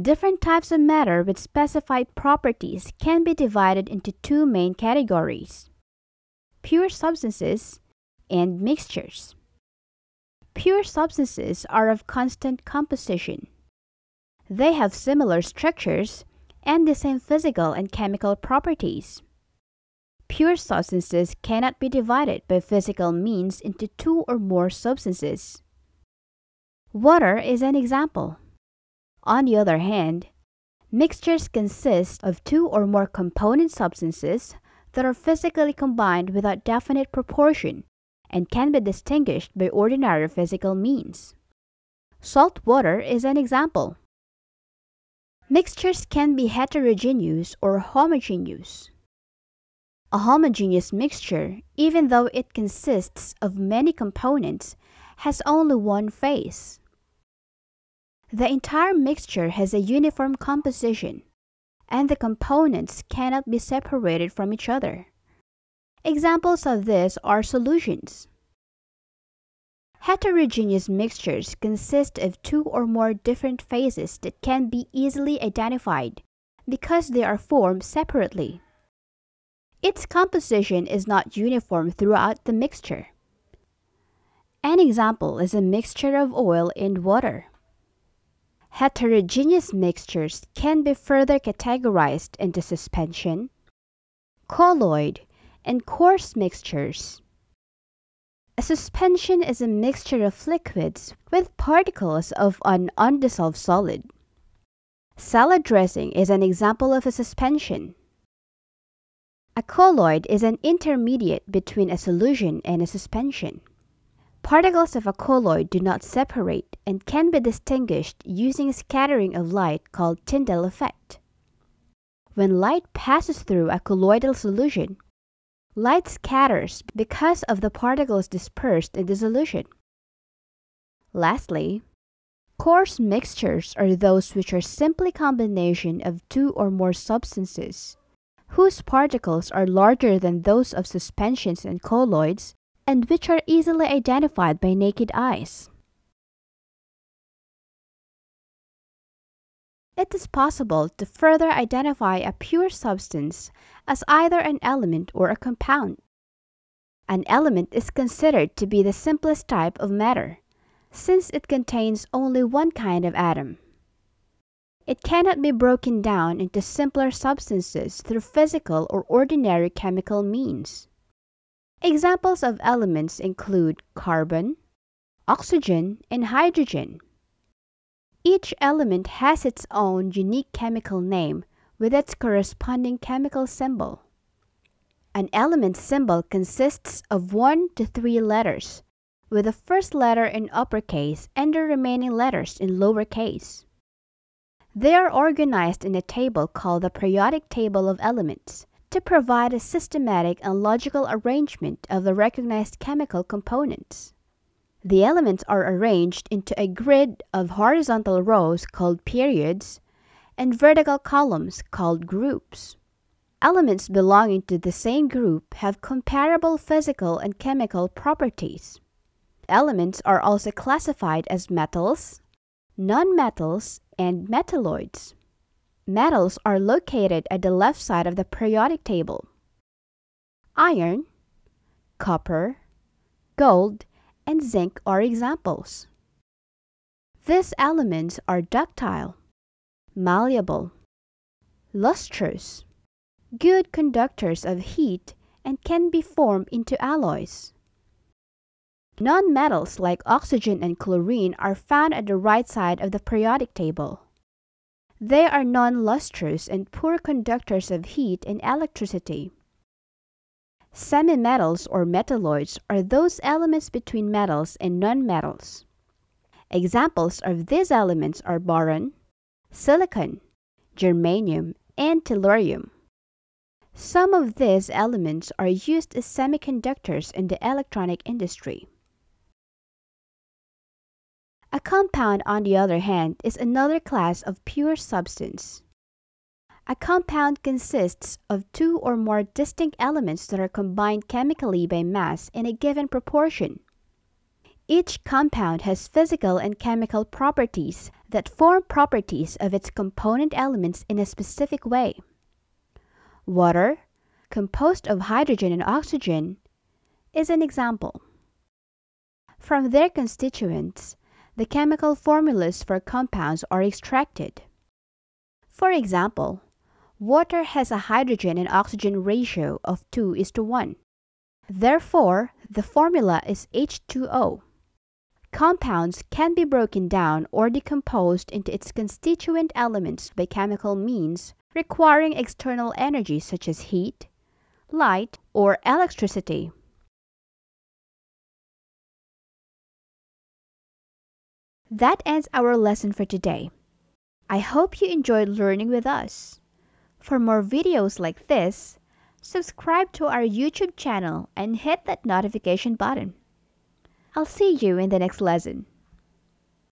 Different types of matter with specified properties can be divided into two main categories pure substances and mixtures. Pure substances are of constant composition. They have similar structures and the same physical and chemical properties. Pure substances cannot be divided by physical means into two or more substances. Water is an example. On the other hand, mixtures consist of two or more component substances that are physically combined without definite proportion and can be distinguished by ordinary physical means. Salt water is an example. Mixtures can be heterogeneous or homogeneous. A homogeneous mixture, even though it consists of many components, has only one phase. The entire mixture has a uniform composition, and the components cannot be separated from each other. Examples of this are solutions. Heterogeneous mixtures consist of two or more different phases that can be easily identified because they are formed separately. Its composition is not uniform throughout the mixture. An example is a mixture of oil and water. Heterogeneous mixtures can be further categorized into suspension, colloid, and coarse mixtures. A suspension is a mixture of liquids with particles of an undissolved solid. Salad dressing is an example of a suspension. A colloid is an intermediate between a solution and a suspension. Particles of a colloid do not separate and can be distinguished using a scattering of light called Tyndall effect. When light passes through a colloidal solution, Light scatters because of the particles dispersed in the solution. Lastly, coarse mixtures are those which are simply combination of two or more substances, whose particles are larger than those of suspensions and colloids, and which are easily identified by naked eyes. It is possible to further identify a pure substance as either an element or a compound. An element is considered to be the simplest type of matter, since it contains only one kind of atom. It cannot be broken down into simpler substances through physical or ordinary chemical means. Examples of elements include carbon, oxygen, and hydrogen. Each element has its own unique chemical name with its corresponding chemical symbol. An element symbol consists of one to three letters, with the first letter in uppercase and the remaining letters in lowercase. They are organized in a table called the periodic table of elements to provide a systematic and logical arrangement of the recognized chemical components. The elements are arranged into a grid of horizontal rows called periods and vertical columns called groups. Elements belonging to the same group have comparable physical and chemical properties. Elements are also classified as metals, nonmetals, and metalloids. Metals are located at the left side of the periodic table. Iron, copper, gold, and zinc are examples. These elements are ductile, malleable, lustrous, good conductors of heat, and can be formed into alloys. Nonmetals like oxygen and chlorine are found at the right side of the periodic table. They are non-lustrous and poor conductors of heat and electricity. Semimetals or metalloids are those elements between metals and nonmetals. Examples of these elements are boron, silicon, germanium, and tellurium. Some of these elements are used as semiconductors in the electronic industry. A compound, on the other hand, is another class of pure substance. A compound consists of two or more distinct elements that are combined chemically by mass in a given proportion. Each compound has physical and chemical properties that form properties of its component elements in a specific way. Water, composed of hydrogen and oxygen, is an example. From their constituents, the chemical formulas for compounds are extracted. For example, water has a hydrogen and oxygen ratio of 2 is to 1. Therefore, the formula is H2O. Compounds can be broken down or decomposed into its constituent elements by chemical means requiring external energy such as heat, light, or electricity. That ends our lesson for today. I hope you enjoyed learning with us. For more videos like this, subscribe to our YouTube channel and hit that notification button. I'll see you in the next lesson.